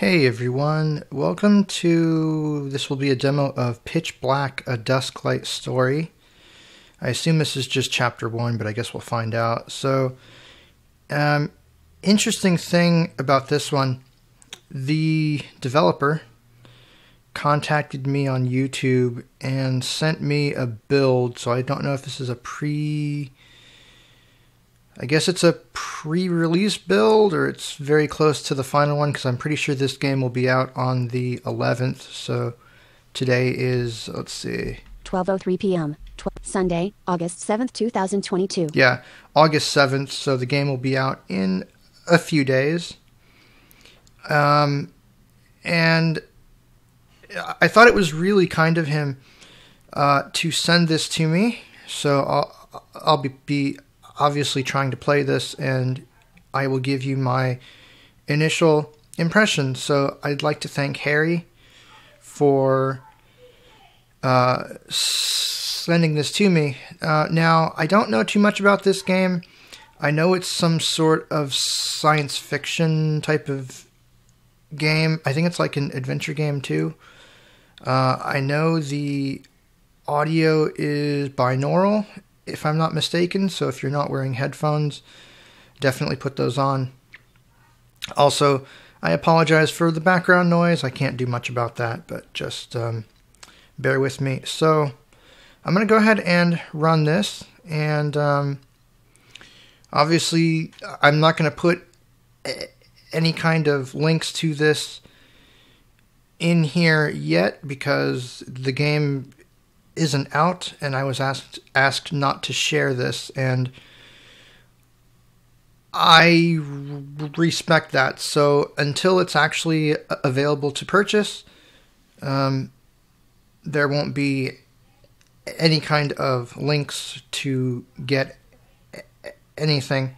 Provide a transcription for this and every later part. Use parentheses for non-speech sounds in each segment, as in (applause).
Hey everyone, welcome to this will be a demo of Pitch Black A Dusklight Story. I assume this is just chapter 1, but I guess we'll find out. So, um interesting thing about this one, the developer contacted me on YouTube and sent me a build, so I don't know if this is a pre I guess it's a pre-release build or it's very close to the final one because I'm pretty sure this game will be out on the 11th. So today is let's see 12:03 p.m. Tw- Sunday, August 7th, 2022. Yeah, August 7th, so the game will be out in a few days. Um and I thought it was really kind of him uh, to send this to me. So I'll I'll be, be obviously trying to play this, and I will give you my initial impression. So I'd like to thank Harry for uh, sending this to me. Uh, now, I don't know too much about this game. I know it's some sort of science fiction type of game. I think it's like an adventure game too. Uh, I know the audio is binaural if I'm not mistaken. So if you're not wearing headphones, definitely put those on. Also, I apologize for the background noise. I can't do much about that, but just um, bear with me. So I'm going to go ahead and run this. And um, obviously, I'm not going to put any kind of links to this in here yet because the game isn't out, and I was asked asked not to share this, and I respect that. So until it's actually available to purchase, um, there won't be any kind of links to get anything.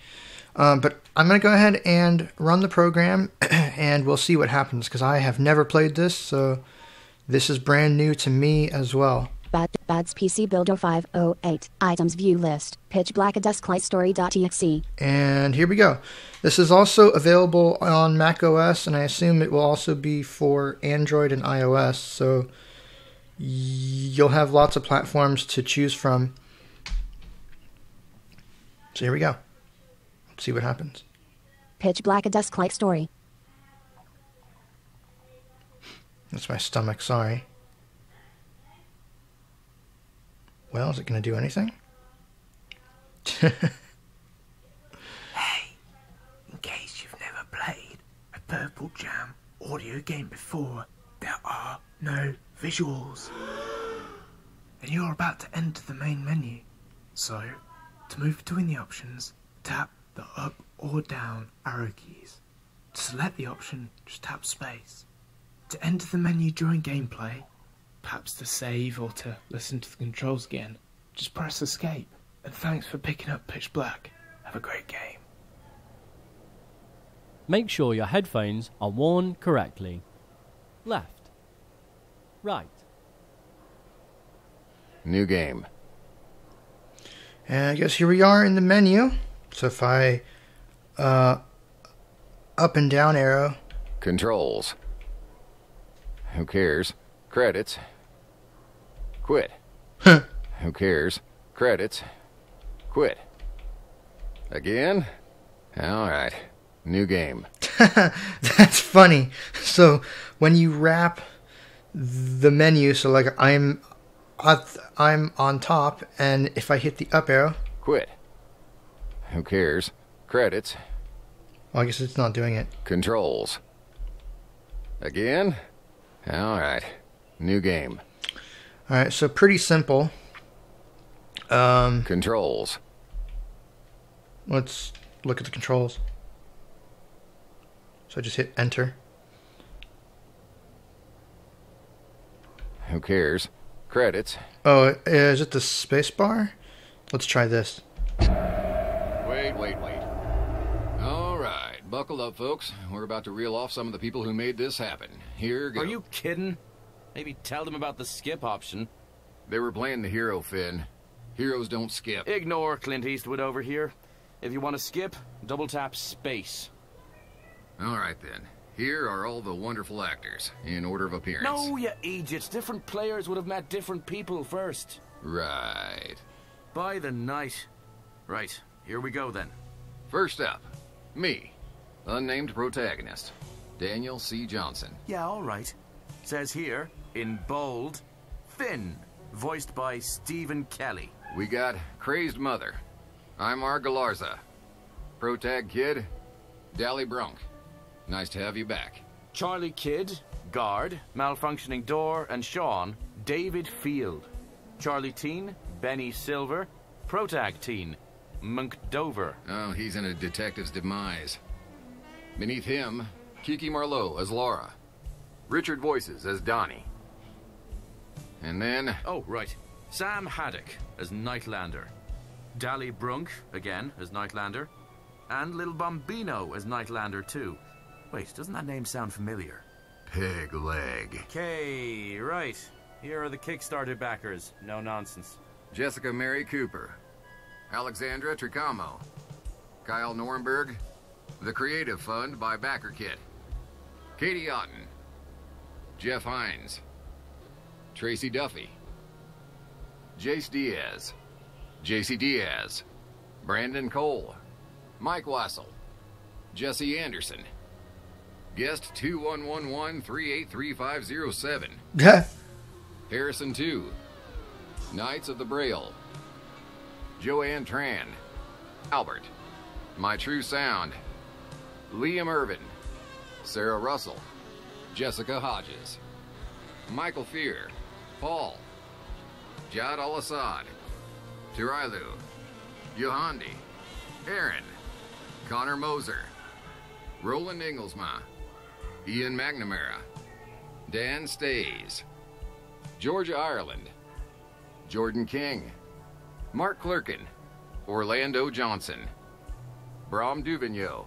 Um, but I'm going to go ahead and run the program, (clears throat) and we'll see what happens because I have never played this, so this is brand new to me as well. Bad, Bad's PC Builder 508. Items view list. Pitch Black a Dusklight Story.exe. And here we go. This is also available on Mac OS, and I assume it will also be for Android and iOS. So you'll have lots of platforms to choose from. So here we go. Let's see what happens. Pitch Black a Dusklight Story. That's my stomach, sorry. Well, is it going to do anything? (laughs) hey, in case you've never played a Purple Jam audio game before, there are no visuals. And you're about to enter the main menu. So, to move between the options, tap the up or down arrow keys. To select the option, just tap space. To enter the menu during gameplay, perhaps to save or to listen to the controls again, just press escape. And thanks for picking up Pitch Black. Have a great game. Make sure your headphones are worn correctly. Left. Right. New game. And I guess here we are in the menu. So if I uh, up and down arrow. Controls. Who cares? Credits. Quit. Who cares? Credits. Quit. Again? Alright. New game. (laughs) That's funny. So when you wrap the menu, so like I'm I'm on top, and if I hit the up arrow. Quit. Who cares? Credits. Well, I guess it's not doing it. Controls. Again? Alright. New game. Alright, so pretty simple. Um, controls. Let's look at the controls. So I just hit enter. Who cares? Credits. Oh, is it the space bar? Let's try this. Wait, wait, wait. All right, buckle up, folks. We're about to reel off some of the people who made this happen. Here goes. Are you kidding? Maybe tell them about the skip option. They were playing the hero, Finn. Heroes don't skip. Ignore Clint Eastwood over here. If you want to skip, double tap space. All right then. Here are all the wonderful actors, in order of appearance. No, you idiots. Different players would have met different people first. Right. By the night. Right, here we go then. First up, me, unnamed protagonist, Daniel C. Johnson. Yeah, all right. Says here, in bold, Finn, voiced by Stephen Kelly. We got Crazed Mother. I'm our Galarza. Protag Kid, Dally Brunk. Nice to have you back. Charlie Kidd, guard, malfunctioning door, and Sean, David Field. Charlie Teen, Benny Silver, Protag Teen, Monk Dover. Oh, he's in a detective's demise. Beneath him, Kiki Marlowe as Laura. Richard Voices as Donnie. And then, Oh, right. Sam Haddock as Nightlander. Dally Brunk, again, as Nightlander. And Little Bombino as Nightlander, too. Wait, doesn't that name sound familiar? Peg Leg. Okay, right. Here are the Kickstarter backers. No nonsense. Jessica Mary Cooper. Alexandra Tricamo. Kyle Norenberg. The Creative Fund by Backer Kit. Katie Otten. Jeff Hines. Tracy Duffy. Jace Diaz. JC Diaz. Brandon Cole. Mike Wassel. Jesse Anderson. Guest 2111383507. Harrison 2. Knights of the Braille. Joanne Tran. Albert. My True Sound. Liam Irvin. Sarah Russell. Jessica Hodges. Michael Fear. Paul. Jad Al Assad. Turailu. Yohandi. Aaron. Connor Moser. Roland Inglesma. Ian McNamara. Dan Stays. Georgia Ireland. Jordan King. Mark Clerkin. Orlando Johnson. Bram Duvigneau.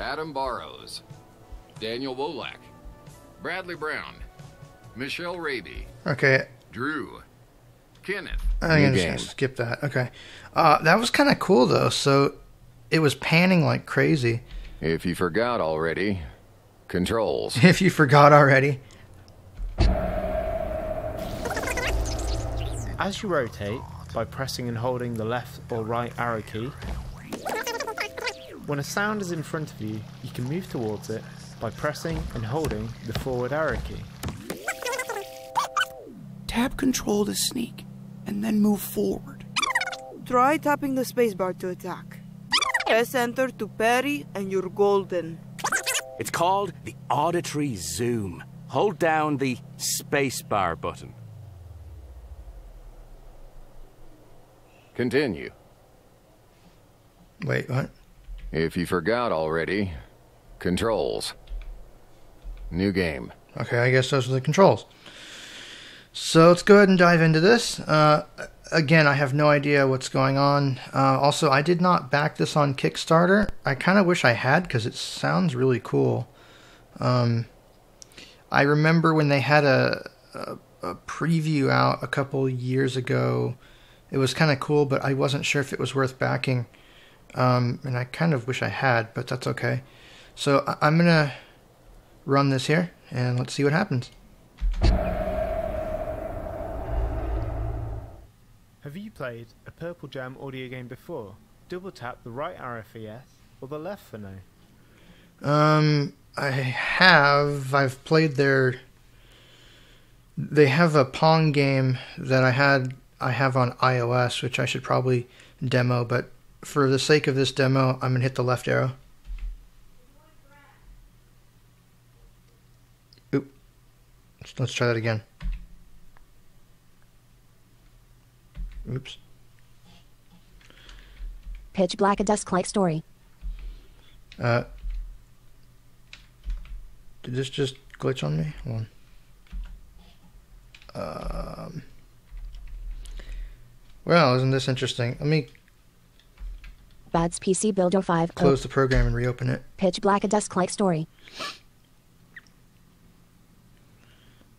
Adam Barrows. Daniel Wolak. Bradley Brown. Michelle Raby. Okay, Drew. Kenneth. I'm New just game. gonna skip that. Okay, uh, that was kind of cool though. So it was panning like crazy. If you forgot already, controls. (laughs) If you forgot already, As you rotate, by pressing and holding the left or right arrow key, when a sound is in front of you, you can move towards it by pressing and holding the forward arrow key. Tap control to sneak, and then move forward. Try tapping the spacebar to attack. Press enter to parry, and you're golden. It's called the Auditory Zoom. Hold down the spacebar button. Continue. wait, what? If you forgot already, controls. New game. Okay, I guess those are the controls. So let's go ahead and dive into this. Uh, again, I have no idea what's going on. Uh, also, I did not back this on Kickstarter. I kind of wish I had because it sounds really cool. Um, I remember when they had a, a, a preview out a couple years ago. It was kind of cool, but I wasn't sure if it was worth backing. Um, and I kind of wish I had, but that's okay. So I- I'm gonna run this here and let's see what happens. Have you played a Purple Jam audio game before? Double tap the right arrow for yes or the left for no. Um, I have. I've played their. They have a Pong game that I had. I have on iOS, which I should probably demo. But for the sake of this demo, I'm gonna hit the left arrow. Oop. Let's, let's try that again. Oops. Pitch Black a Dusklight story. Uh, did this just glitch on me? Hold on. Um, well, isn't this interesting? Let me Bad's PC Builder 5. oh, close the program and reopen it. Pitch Black a Dusklight story.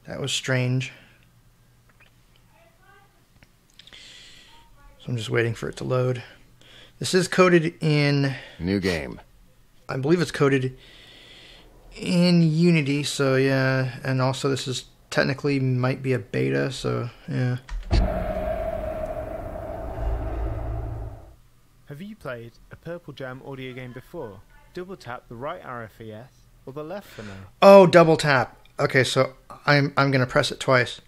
That was strange. I'm just waiting for it to load. This is coded in, New game. I believe it's coded in Unity, so yeah, and also this is technically might be a beta, so yeah. Have you played a Purple Jam audio game before? Double tap the right arrow for yes, or the left for no. Oh, double tap. Okay, so I'm I'm gonna press it twice.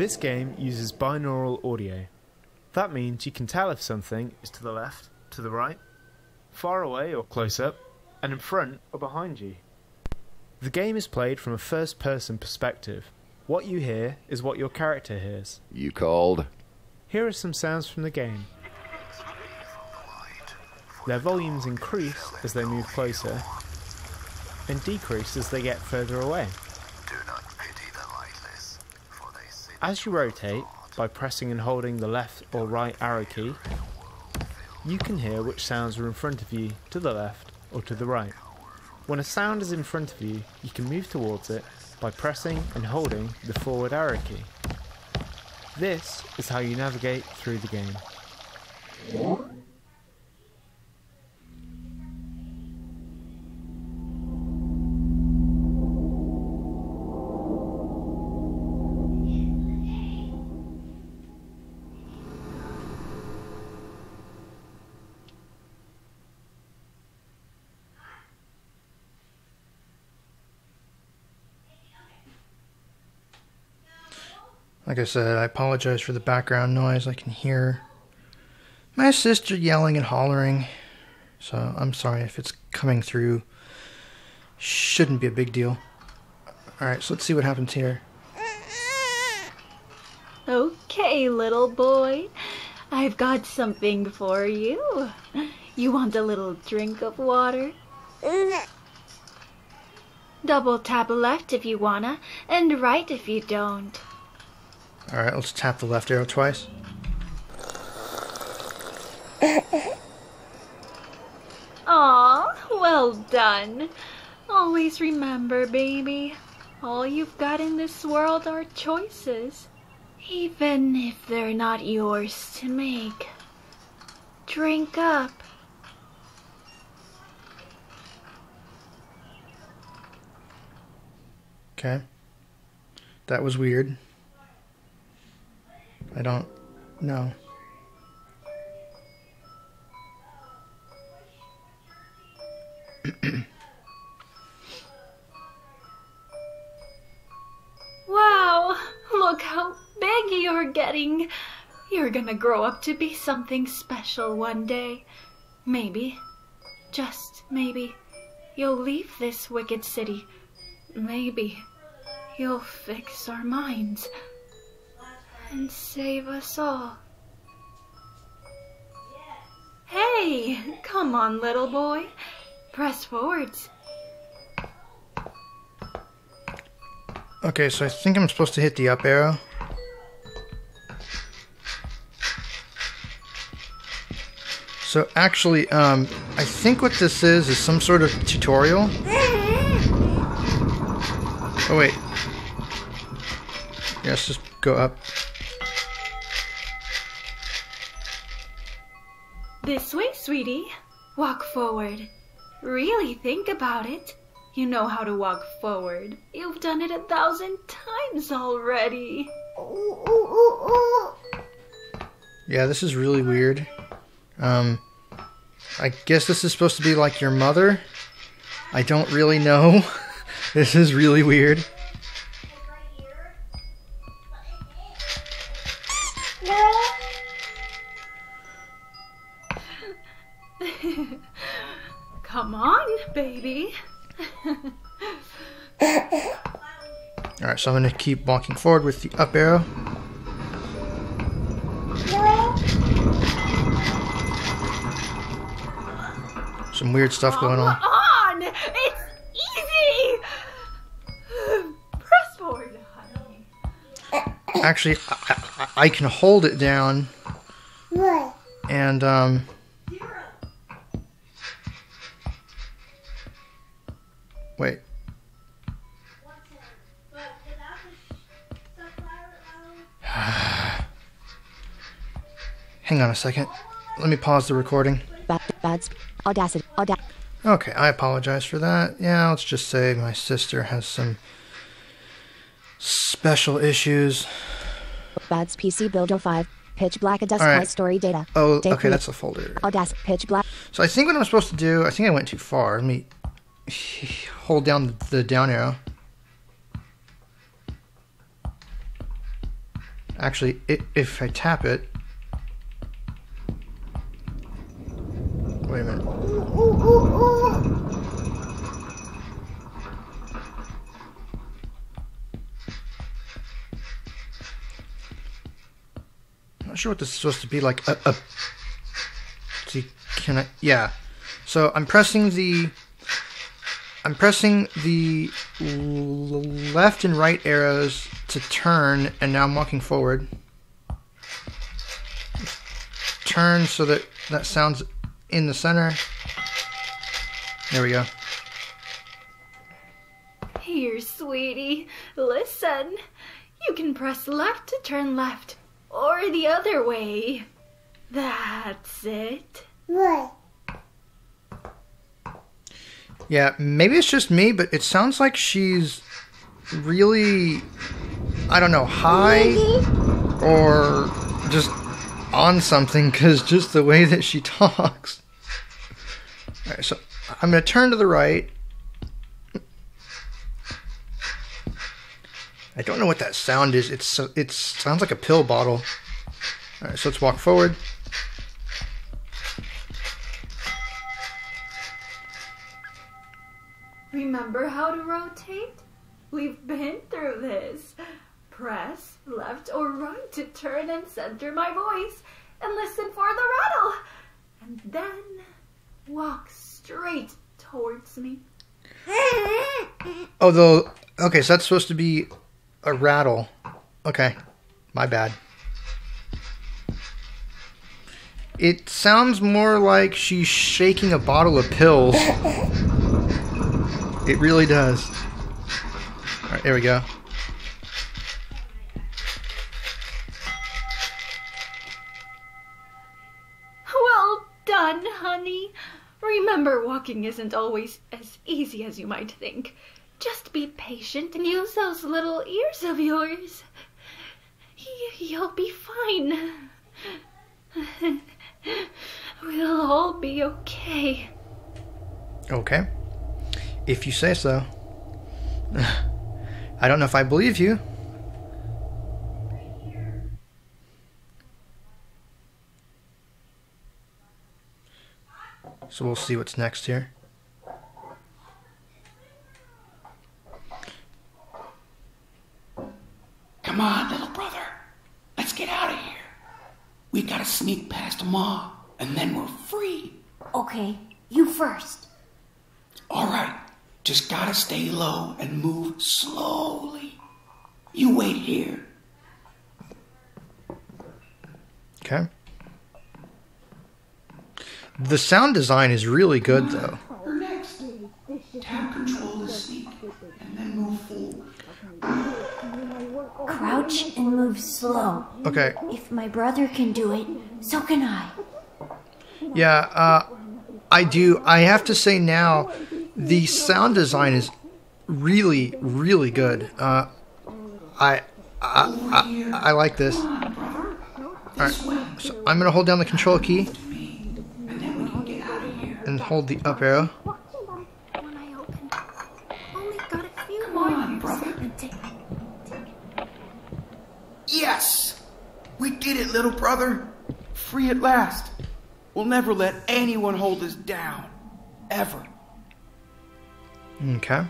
This game uses binaural audio. That means you can tell if something is to the left, to the right, far away or close up, and in front or behind you. The game is played from a first person perspective. What you hear is what your character hears. You called? Here are some sounds from the game. Their volumes increase as they move closer and decrease as they get further away. As you rotate, by pressing and holding the left or right arrow key, you can hear which sounds are in front of you to the left or to the right. When a sound is in front of you, you can move towards it by pressing and holding the forward arrow key. This is how you navigate through the game. Like I said, I apologize for the background noise. I can hear my sister yelling and hollering. So I'm sorry if it's coming through. Shouldn't be a big deal. Alright, so let's see what happens here. Okay, little boy. I've got something for you. You want a little drink of water? Double tap left if you wanna, and right if you don't. Alright, let's tap the left arrow twice. Aw, well done. Always remember, baby, all you've got in this world are choices, even if they're not yours to make. Drink up. Okay. That was weird. I don't know. (clears throat) Wow, look how big you're getting. You're gonna grow up to be something special one day. Maybe, just maybe, you'll leave this wicked city. Maybe you'll fix our minds and save us all. Hey, come on, little boy. Press forwards. Okay, so I think I'm supposed to hit the up arrow. So actually, um, I think what this is is some sort of tutorial. Oh wait. Yeah, let's just go up. This way, sweetie. Walk forward. Really think about it. You know how to walk forward. You've done it a thousand times already. Yeah, this is really weird. Um, I guess this is supposed to be like your mother. I don't really know. (laughs) this is really weird. So I'm going to keep walking forward with the up arrow. Some weird stuff going on. on! It's easy! Press forward. Actually, I, I, I can hold it down. And, um. Wait. Hang on a second. Let me pause the recording. Sp- audacity, Okay, I apologize for that. Yeah, let's just say my sister has some special issues. Bads PC Builder 5. Pitch Black Adust All right. Story Data. Oh, okay, that's a folder. Audacity. Pitch Black. So I think what I'm supposed to do, I think I went too far. Let me (laughs) hold down the down arrow. Actually, if I tap it. Wait a minute. I'm not sure what this is supposed to be like. A, a see, can I? Yeah. So I'm pressing the. I'm pressing the left and right arrows to turn, and now I'm walking forward. Turn so that that sounds in the center. There we go. Here, sweetie, listen. You can press left to turn left, or the other way. That's it. What? Yeah, maybe it's just me, but it sounds like she's really, I don't know, high or just on something because just the way that she (laughs) talks. All right, so I'm going to turn to the right. I don't know what that sound is. It's uh, so- it sounds like a pill bottle. All right, so let's walk forward. Remember how to rotate? We've been through this. Press left or right to turn and center my voice and listen for the rattle. And then walk straight towards me. Oh, though. Okay, so that's supposed to be a rattle. Okay, my bad. It sounds more like she's shaking a bottle of pills. It really does. All right, there we go. Done, honey. Remember, walking isn't always as easy as you might think. Just be patient and use those little ears of yours. You'll be fine. (laughs) We'll all be okay. Okay. If you say so. (sighs) I don't know if I believe you. So we'll see what's next here. Come on, little brother. Let's get out of here. We gotta sneak past Ma, and then we're free. Okay, you first. All right. Just gotta stay low and move slowly. You wait here. Okay. The sound design is really good though. We're next. Tap control to sneak, and then move forward. Crouch and move slow. Okay. If my brother can do it, so can I. Yeah, uh, I do. I have to say now, the sound design is really, really good. Uh, I, I, I, I like this. All right, so I'm gonna hold down the control key hold the up arrow. Only got a few Come more on, Yes! We did it, little brother. Free at last. We'll never let anyone hold us down. Ever. Okay.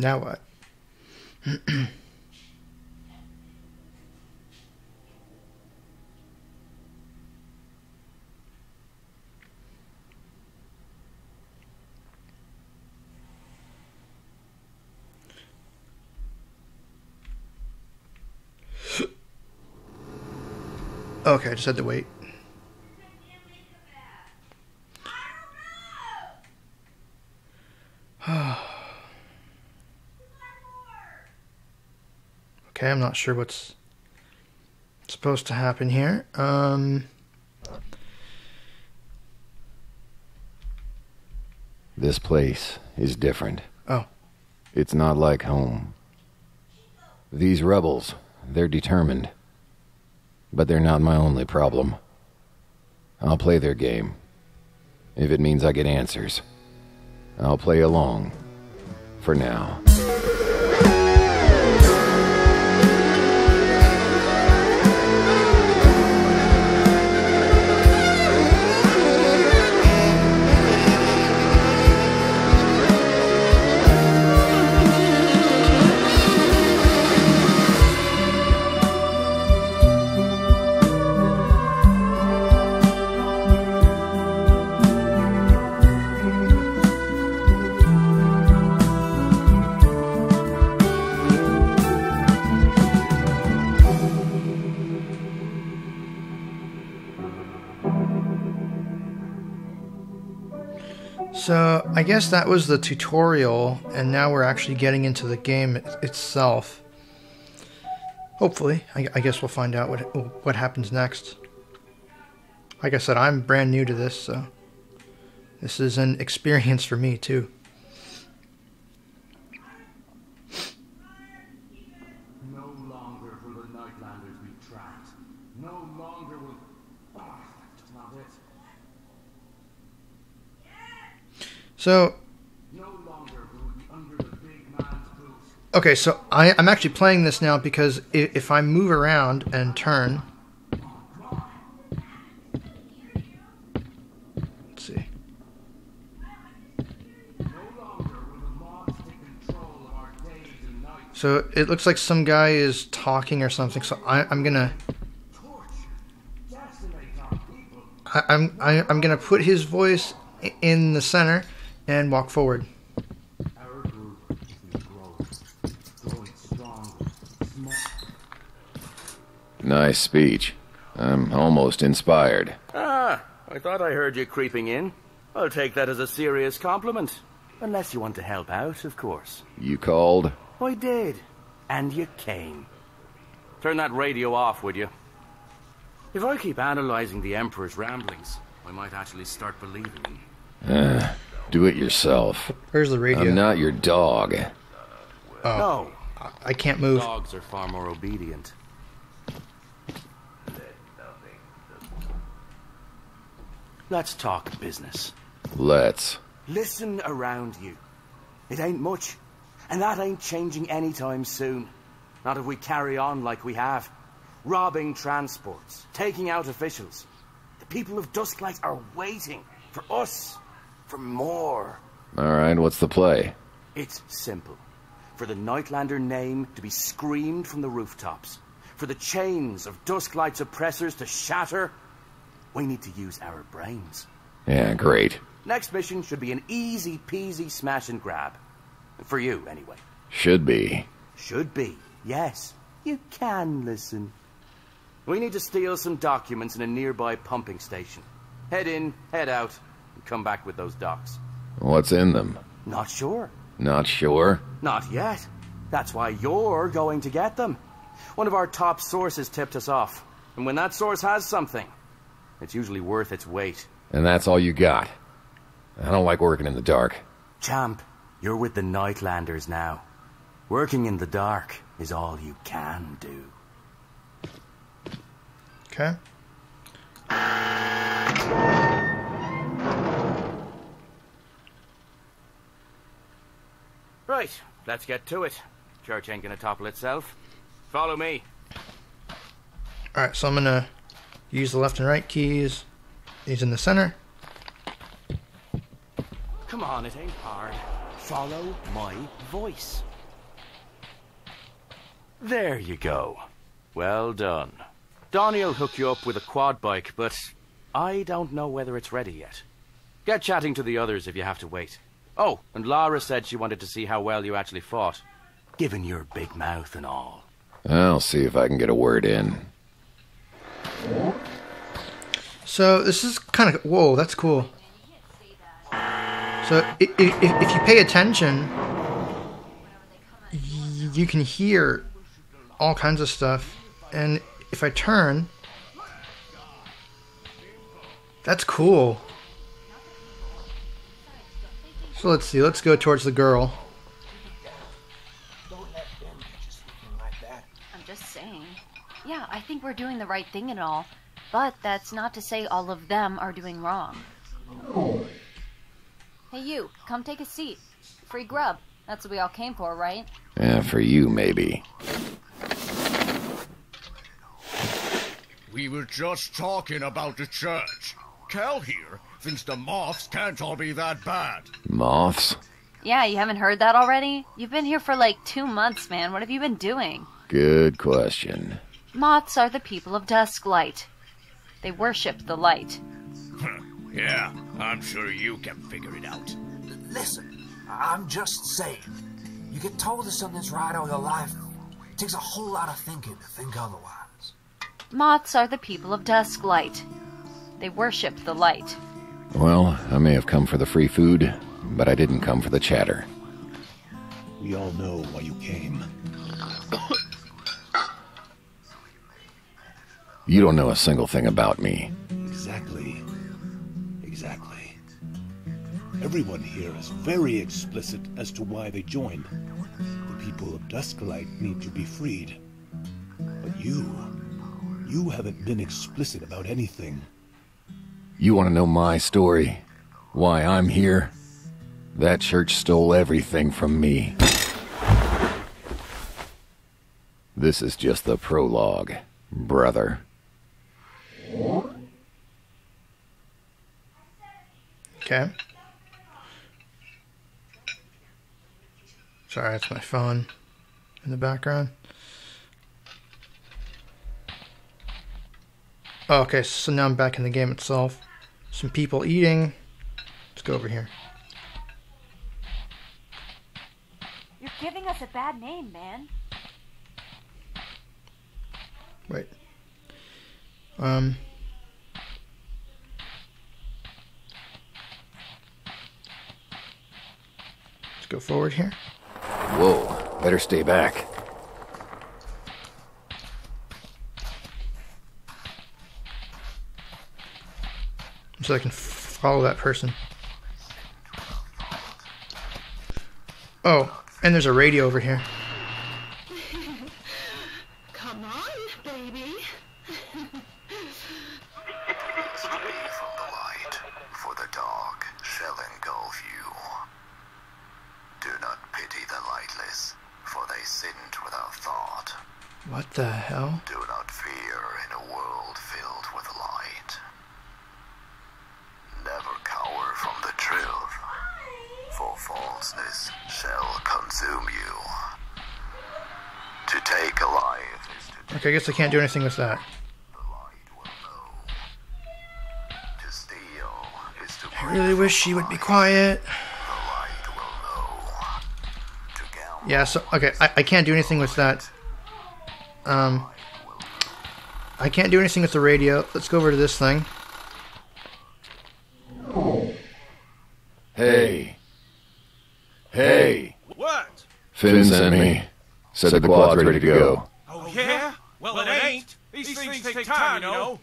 Now what? (clears throat) Okay, I just had to wait. Okay, I'm not sure what's supposed to happen here. Um, This place is different. Oh. It's not like home. These rebels, they're determined. But they're not my only problem. I'll play their game. If it means I get answers, I'll play along. For now. Guess that was the tutorial, and now we're actually getting into the game itself. Hopefully, I, I guess we'll find out what what happens next. Like I said, I'm brand new to this, so this is an experience for me too. No longer will the Nightlanders be trapped. No longer will. Ah, that's not it. So No longer will we be under the big man's boots. Okay, so I, I'm actually playing this now because if, if I move around and turn. Let's see. So it looks like some guy is talking or something. So I, I'm gonna. I'm I, I'm gonna put his voice in the center and walk forward. Our group is growing, growing stronger. Small. Nice speech. I'm almost inspired. Ah, I thought I heard you creeping in. I'll take that as a serious compliment. Unless you want to help out, of course. You called? I did. And you came. Turn that radio off, would you? If I keep analyzing the Emperor's ramblings, I might actually start believing him. Uh, do it yourself. Where's the radio? I'm not your dog. Oh, No. I can't move. Dogs are far more obedient. Let's talk business. Let's. Listen around you. It ain't much, and that ain't changing anytime soon. Not if we carry on like we have. Robbing transports, taking out officials. The people of Dusklight are waiting for us, for more. Alright, what's the play? It's simple. For the Nightlander name to be screamed from the rooftops. For the chains of Dusklight's oppressors to shatter. We need to use our brains. Yeah, great. Next mission should be an easy peasy smash and grab. For you, anyway. Should be. Should be. Yes. You can listen. We need to steal some documents in a nearby pumping station. Head in, head out, come back with those docs. What's in them? Not sure. Not sure. Not yet. That's why you're going to get them. One of our top sources tipped us off. And when that source has something, it's usually worth its weight. And that's all you got. I don't like working in the dark. Champ, you're with the Nightlanders now. Working in the dark is all you can do. Okay. Right, let's get to it. Church ain't gonna topple itself. Follow me. All right, so I'm gonna use the left and right keys. These in the center. Come on, it ain't hard. Follow my voice. There you go. Well done. Donnie'll hook you up with a quad bike, but I don't know whether it's ready yet. Get chatting to the others if you have to wait. Oh, and Lara said she wanted to see how well you actually fought. Given your big mouth and all. I'll see if I can get a word in. So this is kind of whoa, that's cool. So if, if, if you pay attention, you can hear all kinds of stuff. And if I turn, that's cool. So let's see. Let's go towards the girl. I'm just saying. Yeah, I think we're doing the right thing and all, but that's not to say all of them are doing wrong. Hey, you, come take a seat. Free grub. That's what we all came for, right? Yeah, for you, maybe. We were just talking about the church. Cal here thinks the moths can't all be that bad. Moths? Yeah, you haven't heard that already? You've been here for like two months, man. What have you been doing? Good question. Moths are the people of Dusklight. They worship the light. yeah, I'm sure you can figure it out. Listen, I'm just saying. You get told that something's right all your life. It takes a whole lot of thinking to think otherwise. Moths are the people of Dusklight. They worship the light. Well, I may have come for the free food, but I didn't come for the chatter. We all know why you came. You don't know a single thing about me. Exactly. Exactly. Everyone here is very explicit as to why they joined. The people of Dusklight need to be freed. But you, you haven't been explicit about anything. You want to know my story? Why I'm here? That church stole everything from me. This is just the prologue, brother. Okay. Sorry, that's my phone in the background. Oh, okay, so now I'm back in the game itself. Some people eating. Let's go over here. You're giving us a bad name, man. Wait. Um. Let's go forward here. Whoa, better stay back. So I can follow that person. Oh, and there's a radio over here. Come on, baby. for the dark shall engulf you. Do not pity the lightless, for they sinned without thought. What the hell? Do not fear in a world filled with light. Never cower from the truth, for falseness shall consume you. To take a life is to Okay, I guess I can't do anything with that. to steal, is to I really wish she would be quiet. Yeah, so, okay, I, I can't do anything with that. Um, I can't do anything with the radio. Let's go over to this thing. Hey. Hey. What? Finn sent me. Said the quad's ready to go. Oh, yeah? Well, it ain't. These, things, take time, you know.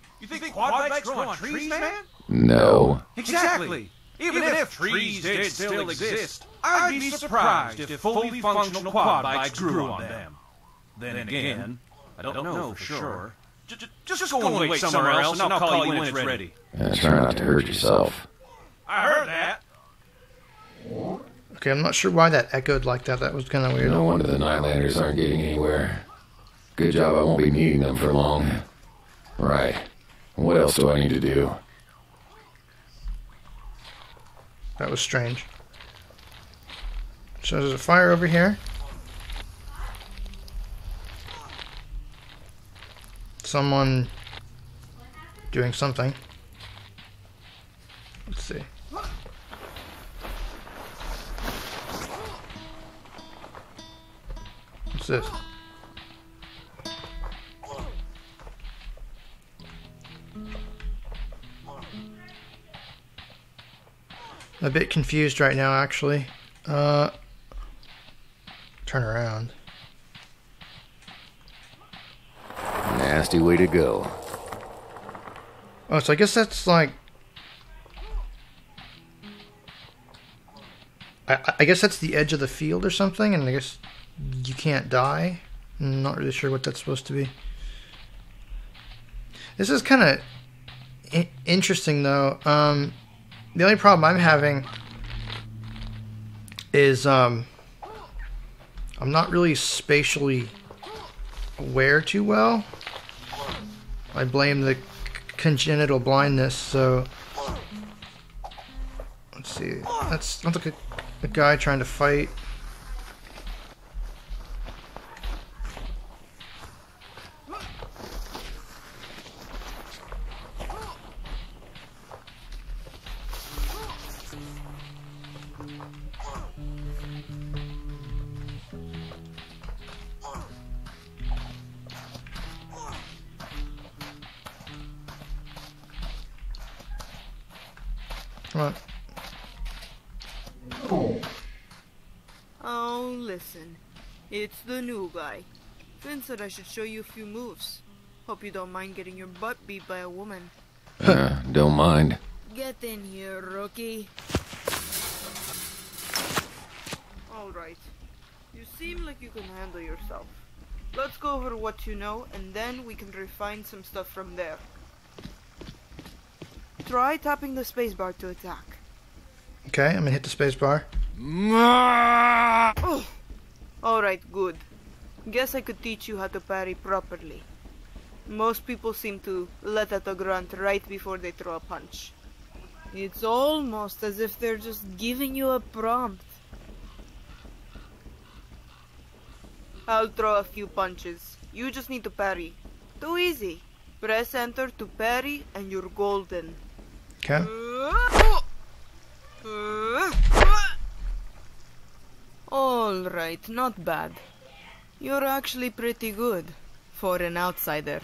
You quad bikes grow on trees, man? No. Exactly. Even, if trees did still exist, I'd be surprised if fully functional quad bikes grew on them. Then again, I don't know for sure. Just, just go and wait somewhere else, and I'll call you when it's ready. Yeah, try not to hurt yourself. I heard that. Okay, I'm not sure why that echoed like that. That was kind of weird. No wonder the Nightlanders aren't getting anywhere. Good job I won't be needing them for long. Right. What else do I need to do? That was strange. So there's a fire over here. Someone doing something. Let's see. What's this? A bit confused right now, actually. Uh, turn around. nasty way to go. Oh, so I guess that's like. I, I guess that's the edge of the field or something, and I guess you can't die. I'm not really sure what that's supposed to be. This is kind of interesting, though. Um, the only problem I'm having is um, I'm not really spatially aware too well. I blame the congenital blindness. So let's see. That's sounds like a, a guy trying to fight. I should show you a few moves. Hope you don't mind getting your butt beat by a woman. (laughs) Uh, don't mind. Get in here, rookie. Alright. You seem like you can handle yourself. Let's go over what you know, and then we can refine some stuff from there. Try tapping the spacebar to attack. Okay, I'm gonna hit the space bar. Oh. Alright, good. Guess I could teach you how to parry properly. Most people seem to let out a grunt right before they throw a punch. It's almost as if they're just giving you a prompt. I'll throw a few punches. You just need to parry. Too easy. Press enter to parry and you're golden. Okay. Alright, not bad. You're actually pretty good for an outsider.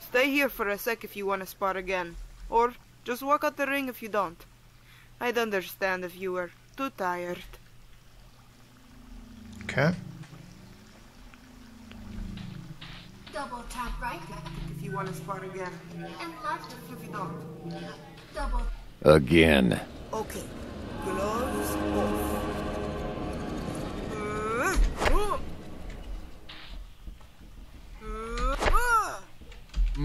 Stay here for a sec if you want to spar again, or just walk out the ring if you don't. I'd understand if you were too tired. Okay. Double tap right If you want to spar again. and left. If you don't. Double. Again. Okay. Gloves uh, off. Oh. Okay.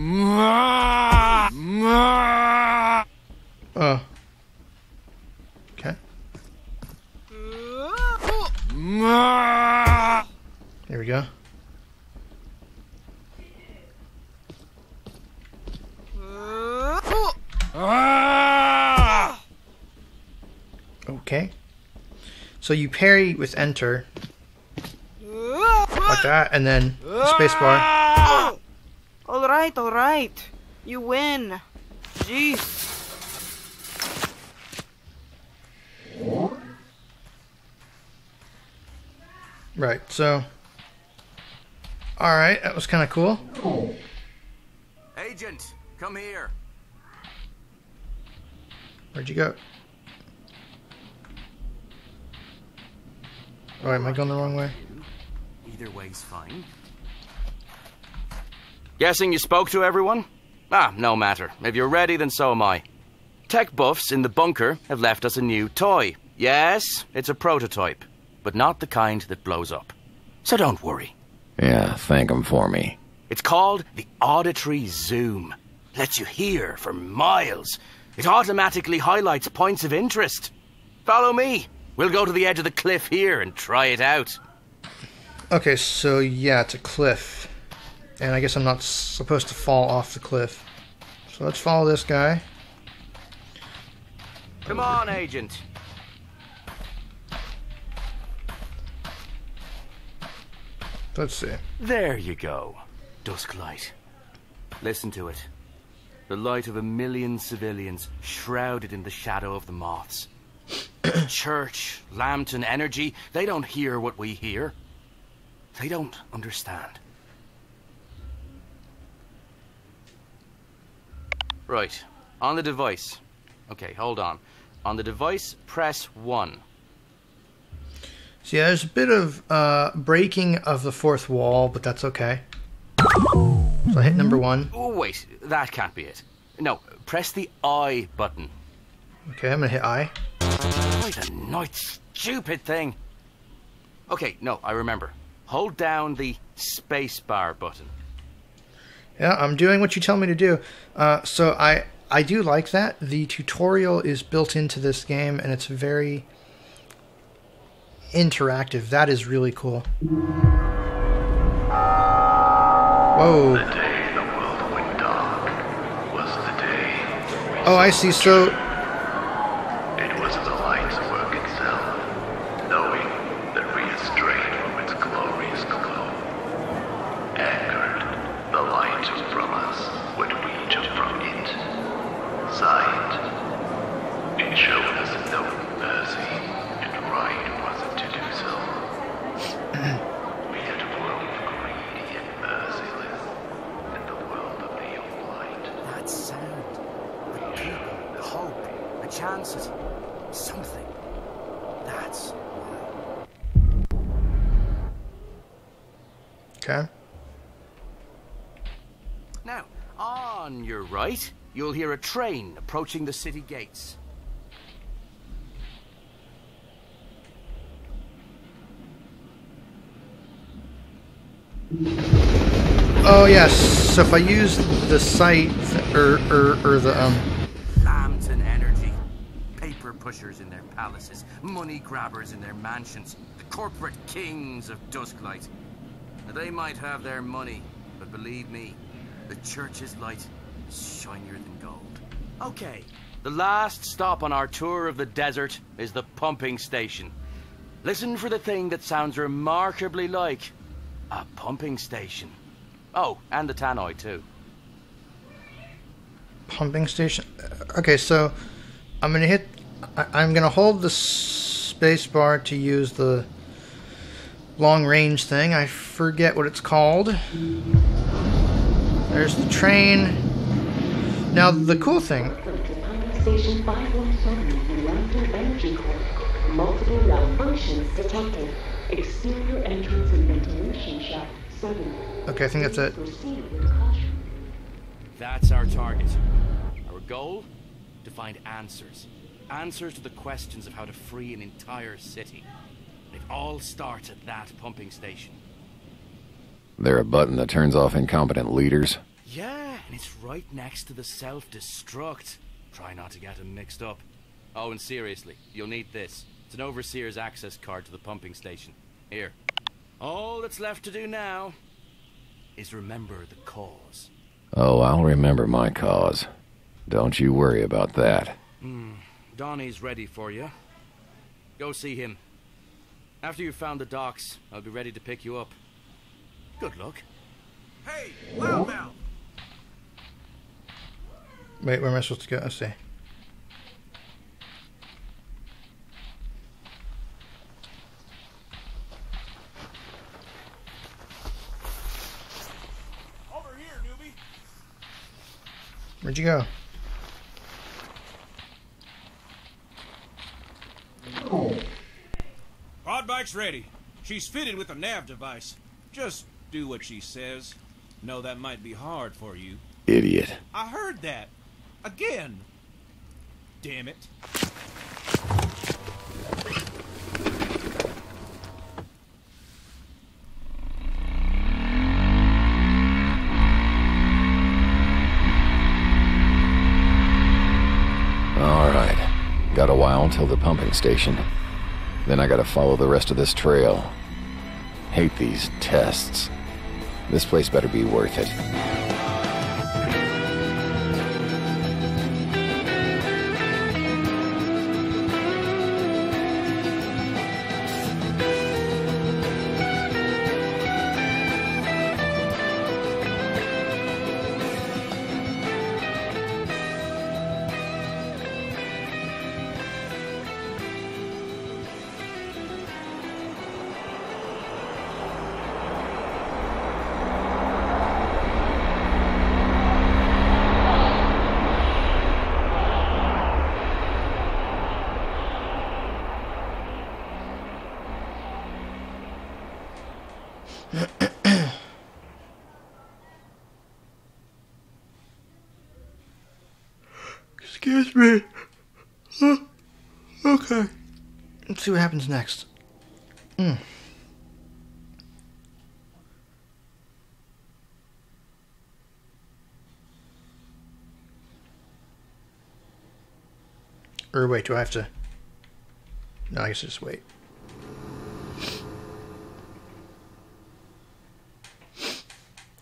There we go. Okay. So you parry with enter. Like that, and then spacebar. Alright, alright. You win. Jeez. Right, so. Alright, that was kind of cool. Agent, come here. Where'd you go? Oh, am I going the wrong way? Either way's fine. Guessing you spoke to everyone? Ah, no matter. If you're ready, then so am I. Tech buffs in the bunker have left us a new toy. Yes, it's a prototype, but not the kind that blows up. So don't worry. Yeah, thank 'em for me. It's called the Auditory Zoom. Lets you hear for miles. It automatically highlights points of interest. Follow me. We'll go to the edge of the cliff here and try it out. Okay, so yeah, it's a cliff. And I guess I'm not supposed to fall off the cliff. So let's follow this guy. Come on, Agent. Let's see. There you go. Dusklight. Listen to it. The light of a million civilians shrouded in the shadow of the moths. (coughs) Church, Lambton, Energy, they don't hear what we hear. They don't understand. Right. On the device. Okay, hold on. On the device, press 1. So yeah, there's a bit of uh, breaking of the fourth wall, but that's okay. So I hit number one. Oh, wait, that can't be it. No, press the I button. Okay, I'm gonna hit I. Why the night, stupid thing. Okay, no, I remember. Hold down the spacebar button. Yeah, I'm doing what you tell me to do. Uh, so I I do like that. The tutorial is built into this game, and it's very interactive. That is really cool. Whoa. Oh, I see. So It was the light's work itself, knowing that we had strayed from its glorious glow. Angered, the light took from us what we took from it. Sight. It showed us no mercy, and right was it to do so. we had grown greedy and merciless in the world of the old light. That sound. The people, the hope, the chances. Something. That's okay. Now, on your right, you'll hear a train approaching the city gates. Oh yes. So if I use the site or or, or the um Lambton Energy. Paper pushers in their palaces, money grabbers in their mansions, the corporate kings of Dusklight. Now, They might have their money, but believe me, the church's light is shinier than. Okay, the last stop on our tour of the desert is the pumping station. Listen for the thing that sounds remarkably like a pumping station. Oh, and the tannoy too. pumping station. Okay, so I'm gonna hit. I, I'm gonna hold the space bar to use the long range thing. I forget what it's called. There's the train. Now the cool thing. Station 517 in Energy Corp. Multiple malfunctions detected. Exterior entrance and ventilation shaft 7. Okay, I think that's it. Proceed with caution. That's our target. Our goal? To find answers. Answers to the questions of how to free an entire city. It all starts at that pumping station. There a button that turns off incompetent leaders? Yeah, and it's right next to the self destruct. Try not to get them mixed up. Oh, and seriously, you'll need this. It's an overseer's access card to the pumping station. Here. All that's left to do now is remember the cause. Oh, I'll remember my cause. Don't you worry about that. Hmm. Donnie's ready for you. Go see him. After you've found the docks, I'll be ready to pick you up. Good luck. Hey, loudmouth! Wait, where am I supposed to go? Let's see. Over here, newbie. Where'd you go? Podbike's ready. She's fitted with a nav device. Just do what she says. No, that might be hard for you. Idiot. I heard that. Again. Damn it. Alright. Got a while until the pumping station. Then I gotta follow the rest of this trail. Hate these tests. This place better be worth it. Happens next. Hmm. Or wait, do I have to? No, I guess just wait.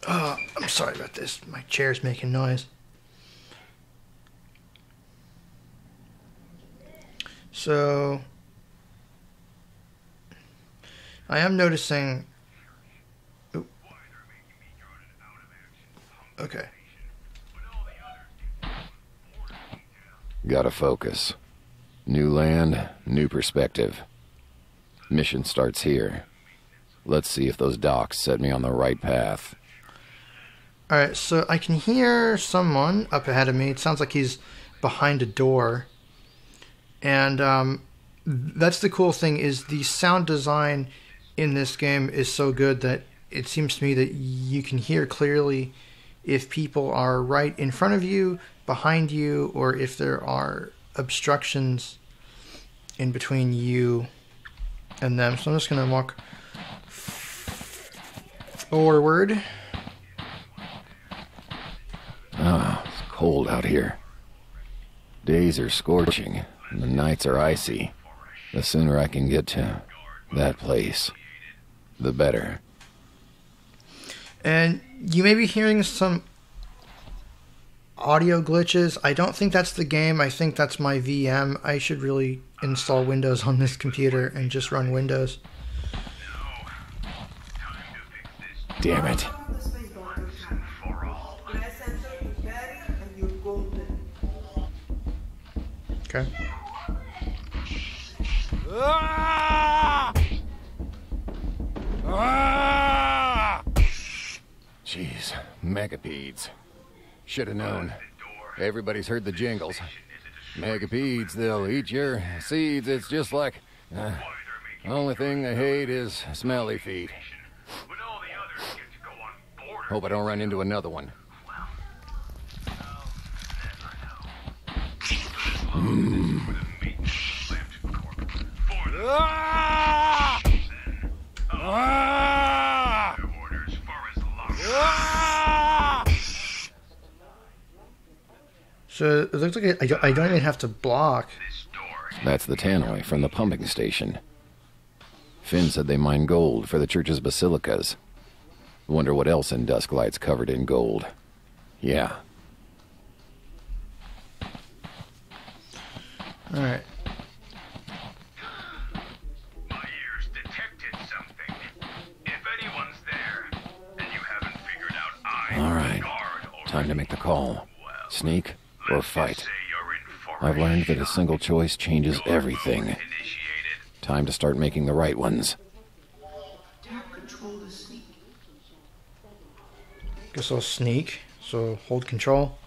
Oh, I'm sorry about this. My chair's making noise. So, I am noticing. Okay. Gotta focus. New land, new perspective. Mission starts here. Let's see if those docks set me on the right path. Alright, so I can hear someone up ahead of me. It sounds like he's behind a door. And um, that's the cool thing is the sound design in this game is so good that it seems to me that you can hear clearly if people are right in front of you, behind you, or if there are obstructions in between you and them. So I'm just going to walk forward. Ah, it's cold out here. Days are scorching, and the nights are icy. The sooner I can get to that place, the better. And you may be hearing some audio glitches. I don't think that's the game. I think that's my VM. I should really install Windows on this computer and just run Windows. Damn it. Okay. Ah! Jeez, megapedes. Should have known. Everybody's heard the jingles. Megapedes, they'll eat your seeds. It's just like. Uh, only thing they hate is smelly feet. Hope I don't run into another one. Mm. Ah! So it looks like I don't, I don't even have to block. That's the tannoy from the pumping station. Finn said they mine gold for the church's basilicas. Wonder what else in Dusklight's covered in gold. Yeah. All right. Time to make the call. Sneak or fight. I've learned that a single choice changes everything. Time to start making the right ones. Guess I'll sneak. So hold control.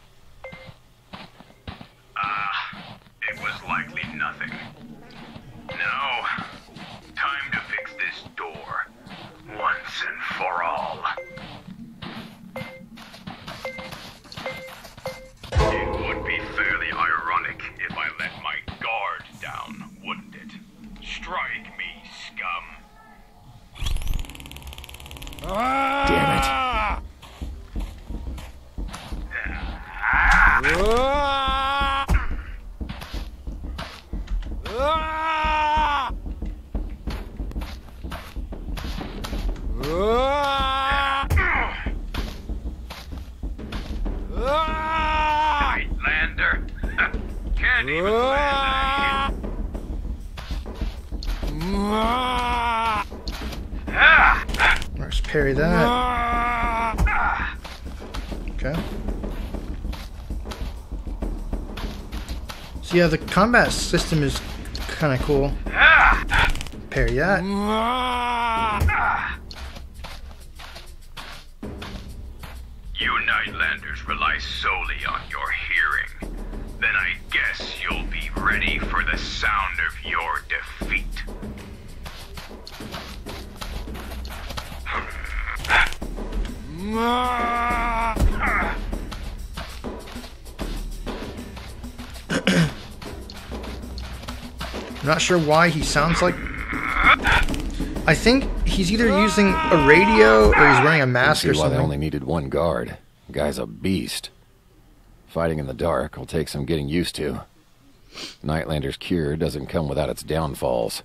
Combat system is kind of cool. Ah! Parry that. Not sure why he sounds like. I think he's either using a radio or he's wearing a mask See or why they only needed one guard. The Guy's a beast. Fighting in the dark will take some getting used to. Nightlander's cure doesn't come without its downfalls.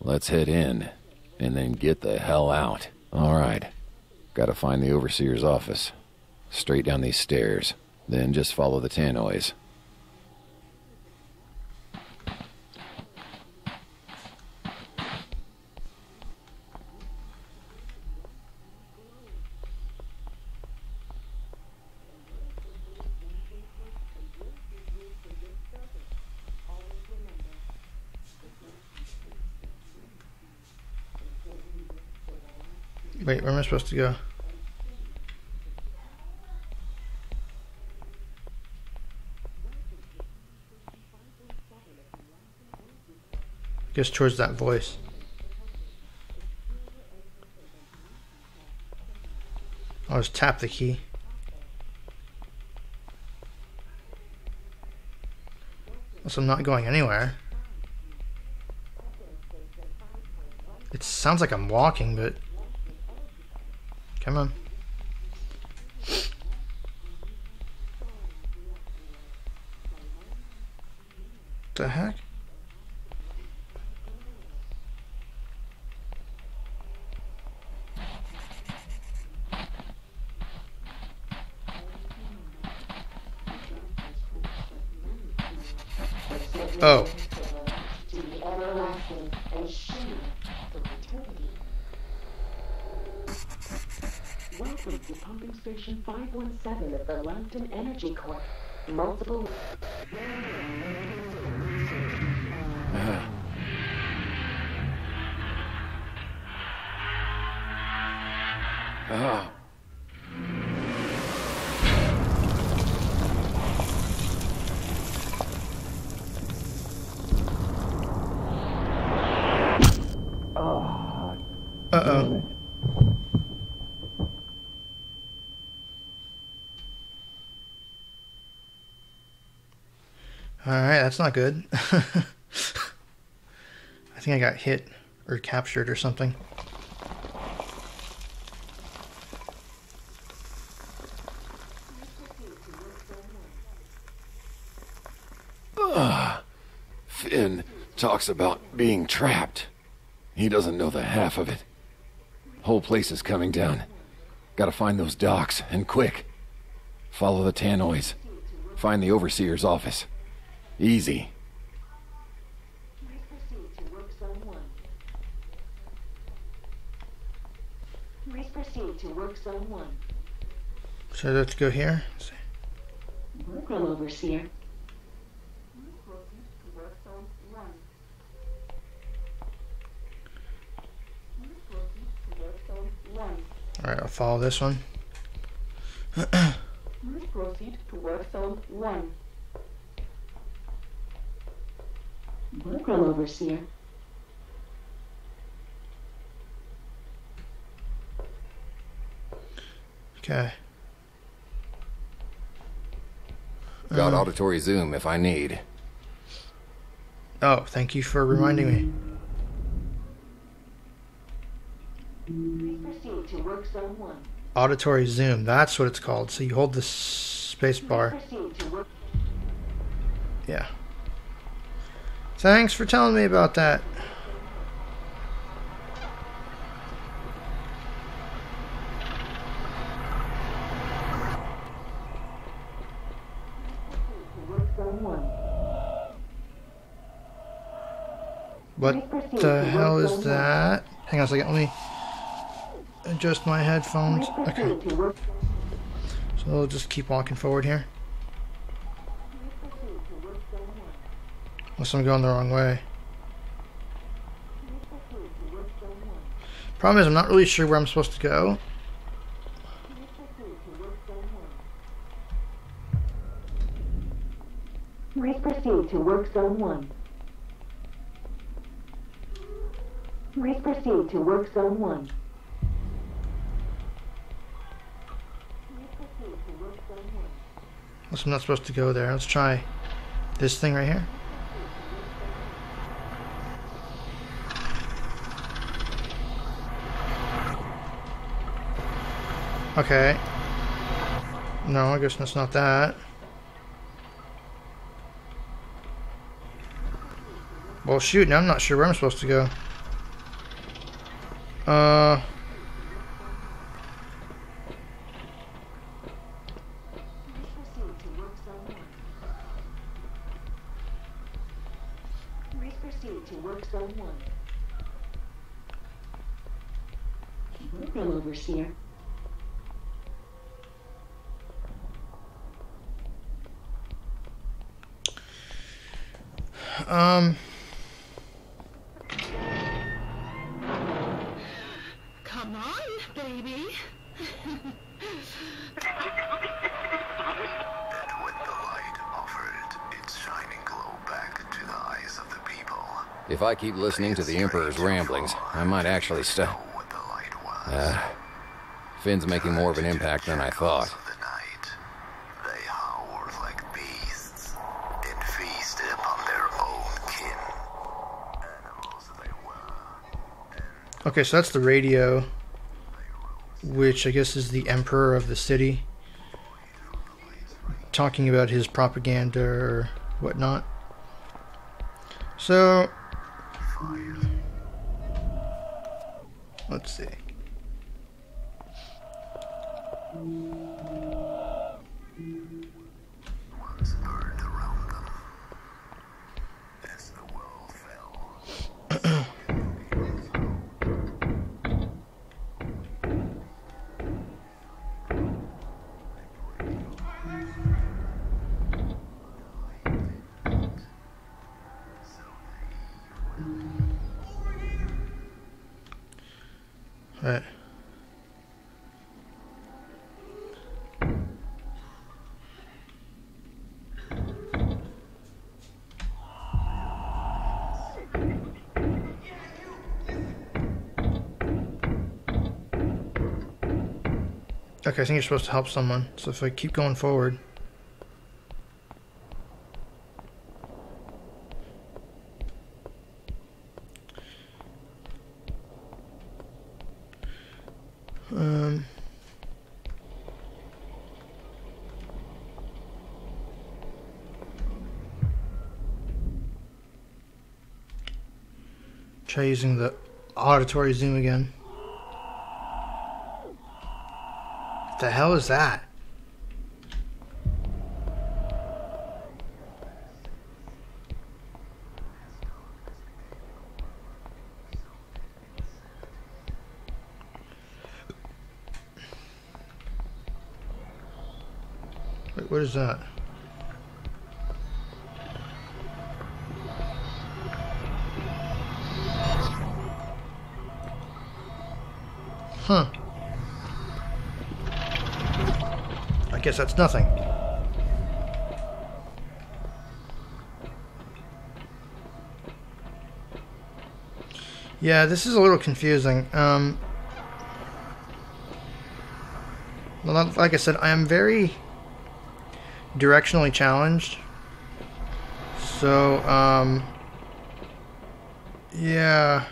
Let's head in, and then get the hell out. All right. Gotta find the overseer's office. Straight down these stairs. Then just follow the tannoys. Wait, where am I supposed to go? Guess towards that voice. I'll just tap the key. So I'm not going anywhere. It sounds like I'm walking, but Come on. The heck? Oh. To the everlasting and shimmering for eternity. Welcome to Pumping Station 517 of the Lambton Energy Corp. Multiple. That's not good. (laughs) I think I got hit or captured or something. Ugh. Finn talks about being trapped. He doesn't know the half of it. Whole place is coming down. Gotta find those docks, and quick. Follow the tannoys. Find the overseer's office. Easy. Please proceed to work zone 1. So let's go here. Workroom overseer. Alright, I'll follow this one. (clears throat) Proceed to work zone 1. Workroom overseer. Okay. Got Uh, auditory zoom if I need. Oh, thank you for reminding me. Please proceed to work zone 1. Auditory zoom, that's what it's called. So you hold the space bar. Proceed to work. Yeah. Thanks for telling me about that. Work zone 1. What the hell is that? Hang on a second, let me adjust my headphones. Okay. Proceed to work. So we'll just keep walking forward here. Unless I'm going the wrong way. Problem is, I'm not really sure where I'm supposed to go. Please proceed to work zone 1. Please proceed to work zone 1. Unless I'm not supposed to go there. Let's try this thing right here. Okay. No, I guess that's not that. Well, shoot, now I'm not sure where I'm supposed to go. Uh... Proceed to work zone one. Welcome, Overseer. Um... Come on, baby. If I keep listening to the Emperor's ramblings, I might actually stop. Uh, Finn's making more of an impact than I thought. Okay, so that's the radio, which I guess is the emperor of the city, talking about his propaganda or whatnot. So, let's see. Okay, I think you're supposed to help someone. So if I keep going forward. Um. Try using the auditory zoom again. What the hell is that? Wait, what is that? That's nothing. Yeah, this is a little confusing. Um, like I said, I am very directionally challenged. So, um, yeah.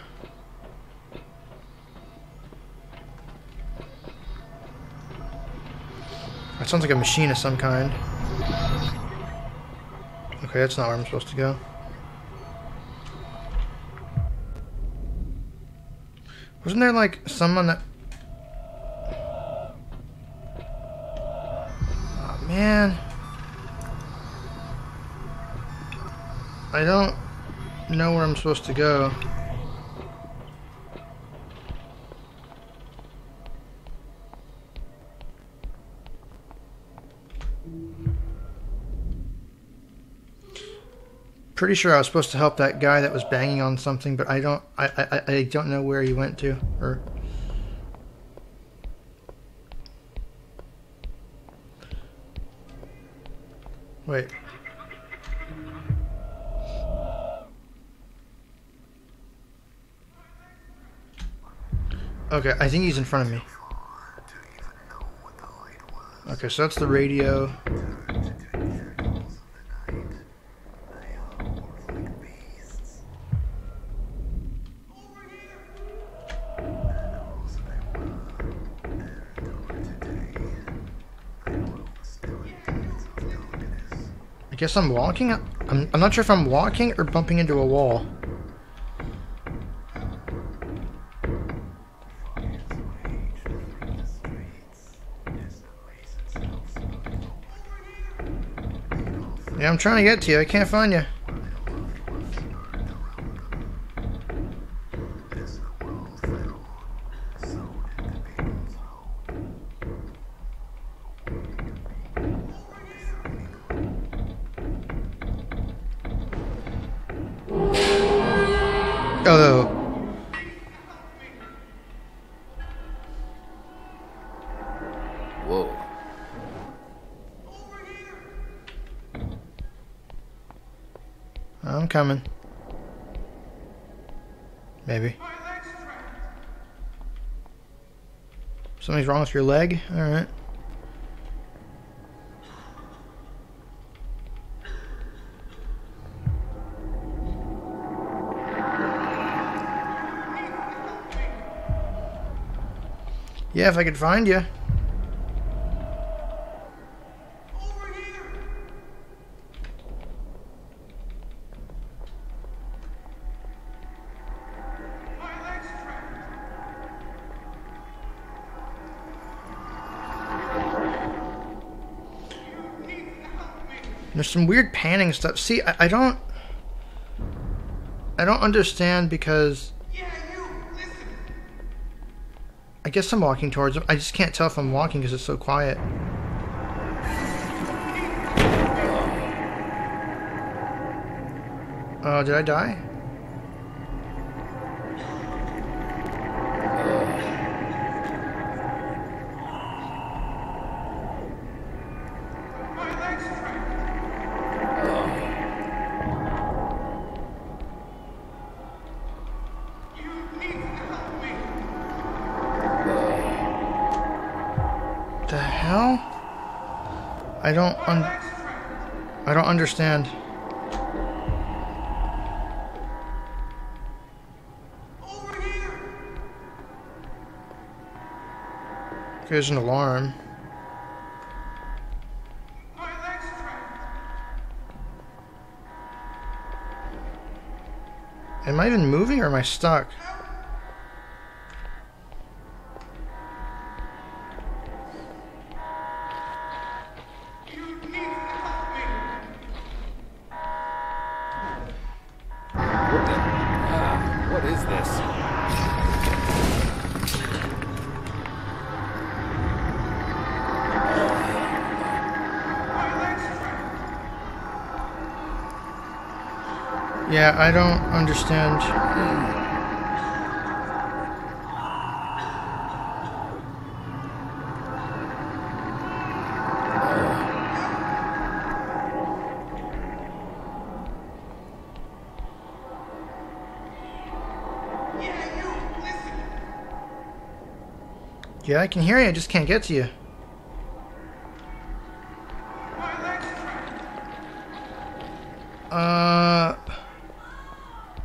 That sounds like a machine of some kind. Okay, that's not where I'm supposed to go. Wasn't there like someone that... Oh, man. I don't know where I'm supposed to go. Pretty sure I was supposed to help that guy that was banging on something, but I don't. I I, I don't know where he went to, or. Wait. Okay, I think he's in front of me. Okay, so that's the radio. Guess I'm walking? I'm, I'm not sure if I'm walking or bumping into a wall. Yeah, I'm trying to get to you. I can't find you. Wrong with your leg? Alright. Yeah, if I could find you. There's some weird panning stuff. See, I, I don't... I don't understand because... I guess I'm walking towards him. I just can't tell if I'm walking because it's so quiet. Oh, did I die? Don't I don't understand. There's an alarm. Am I even moving or am I stuck? Yeah, I don't understand. Yeah, I can hear you. I just can't get to you.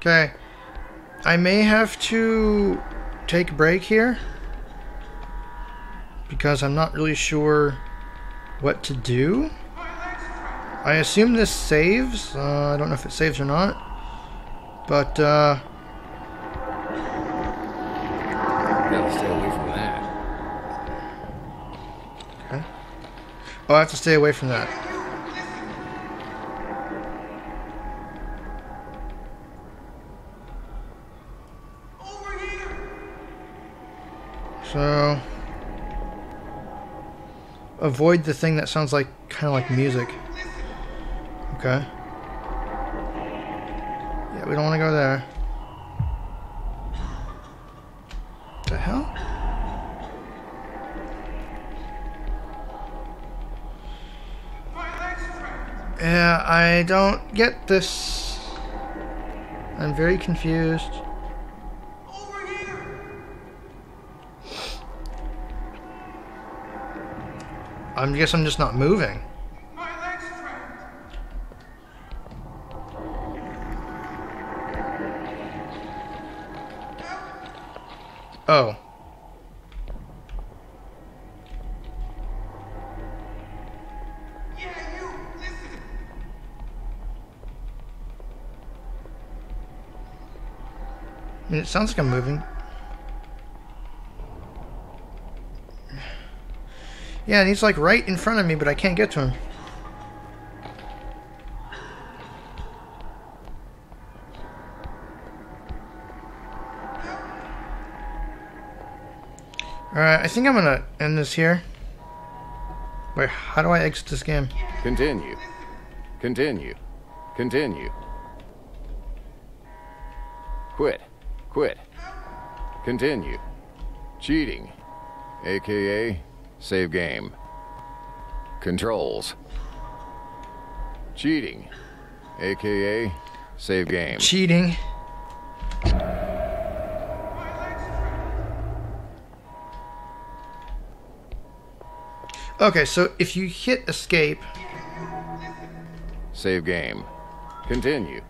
Okay. I may have to take a break here because I'm not really sure what to do. I assume this saves. Uh, I don't know if it saves or not. But, uh. Gotta stay away from that. Okay. Oh, I have to stay away from that. Avoid the thing that sounds like kind of like music. Okay. Yeah, we don't want to go there. The hell? Yeah, I don't get this. I'm very confused. I guess I'm just not moving. Oh. It sounds like I'm moving. Yeah, and he's like right in front of me, but I can't get to him. Alright, I think I'm gonna end this here. Wait, how do I exit this game? Continue. Continue. Continue. Quit. Quit. Continue. Cheating. AKA save game. Controls. Cheating. AKA save game. Cheating. Okay, so if you hit escape, Save game. Continue.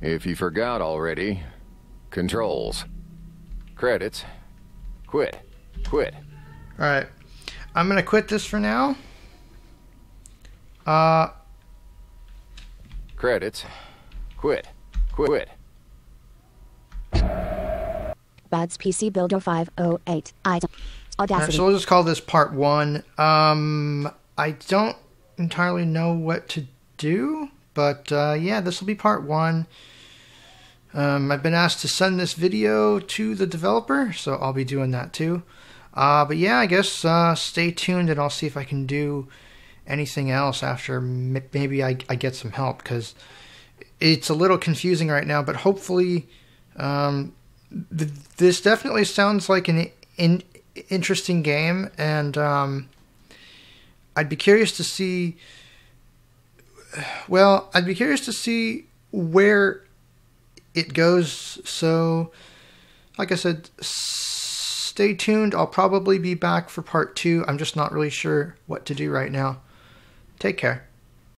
If you forgot already, controls. Credits. Quit. Quit. alright. I'm gonna quit this for now. Uh, Credits. Quit. Quit. Bad's PC Builder 508. Item. alright, Audacity. so we'll just call this part one. Um, I don't entirely know what to do, but uh, yeah, this will be part one. Um, I've been asked to send this video to the developer, so I'll be doing that too. Uh, but yeah, I guess uh, stay tuned and I'll see if I can do anything else after maybe I, I get some help because it's a little confusing right now. But hopefully, um, th- this definitely sounds like an in- interesting game, and um, I'd be curious to see. Well, I'd be curious to see where it goes. So, like I said, stay tuned. I'll probably be back for part two. I'm just not really sure what to do right now. Take care.